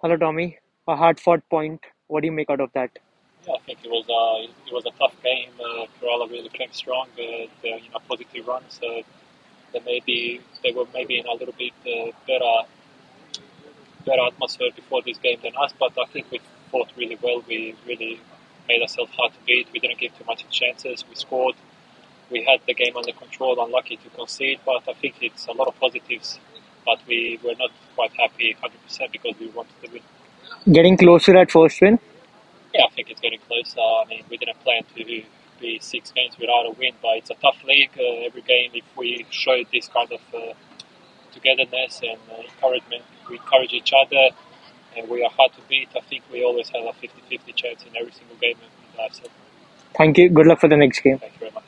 Hello, Tommy. A hard-fought point. What do you make out of that? Yeah, I think it was uh, it was a tough game. Uh, Kerala really came strong. Uh, they you know positive runs. Uh, they maybe they were maybe in a little bit uh, better better atmosphere before this game than us, but I think we fought really well. We really made ourselves hard to beat. We didn't give too much chances. We scored. We had the game under control. Unlucky to concede, but I think it's a lot of positives. But we were not quite happy 100% because we wanted to win. Getting close to that first win? Yeah, I think it's getting closer. I mean, we didn't plan to be six games without a win, but it's a tough league. Uh, every game, if we show this kind of uh, togetherness and uh, encouragement, we encourage each other, and we are hard to beat. I think we always have a 50-50 chance in every single game in life. So Thank you. Good luck for the next game. thank you very much.